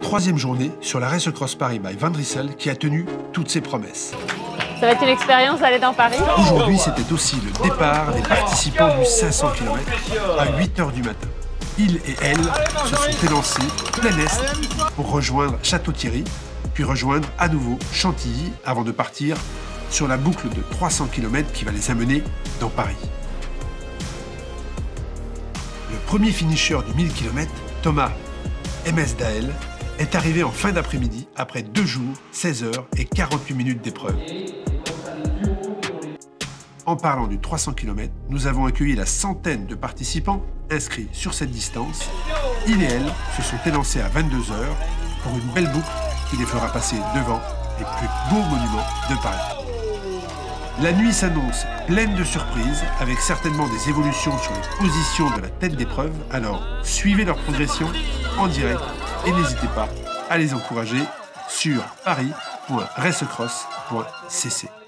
troisième journée sur la Race Cross Paris by Van Drissel qui a tenu toutes ses promesses. Ça va être une expérience d'aller dans Paris Aujourd'hui, c'était aussi le départ des participants du 500 km à 8h du matin. Ils et elles se sont élancés plein est pour rejoindre Château-Thierry, puis rejoindre à nouveau Chantilly avant de partir sur la boucle de 300 km qui va les amener dans Paris. Le premier finisher du 1000 km, Thomas MS Dael, est arrivé en fin d'après-midi après deux jours, 16 heures et 48 minutes d'épreuve. En parlant du 300 km, nous avons accueilli la centaine de participants inscrits sur cette distance. Il et elle se sont élancés à 22 heures pour une belle boucle qui les fera passer devant les plus beaux monuments de Paris. La nuit s'annonce pleine de surprises, avec certainement des évolutions sur les positions de la tête d'épreuve, alors suivez leur progression en direct et n'hésitez pas à les encourager sur paris.racecross.cc.